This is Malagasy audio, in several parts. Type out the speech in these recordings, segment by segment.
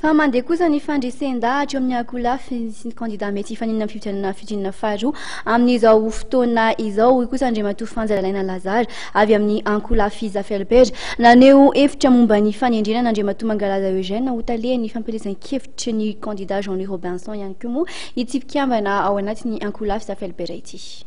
Fa mandeha kosa ny fandresen-dahatra eo amin'ny ankolafy sy ny kandidà mety hifaninana amin'ny fifidianana fidianana faharoa amin'izao fotoana izao, hoy kosa Andriamatoa Fanja Ralaina Lazare avy amin'ny ankolafy Zafialbert. Naneho hevitra momba ny fanendrena an'Andriamatoa Mangalaza Eugène ho talehan'ny fampielezan-kevitry ny kandidà Jean Louis Robinson ihany koa moa ity mpikambana ao anatin'ny ankolafy Zafialbert ity.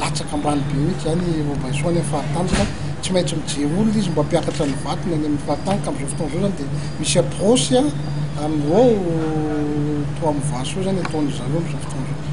Latsaka ambany be mihitsy izany i Robinson amin'ny faritany ka tsy maintsy mijery olona izy mba hampiakatra ny vatony any amin'ny faritany ka amin'izao fotoana izao izany dia misy approche amin'ireo toa mova soa izany ataon'izareo amin'izao fotoana izao.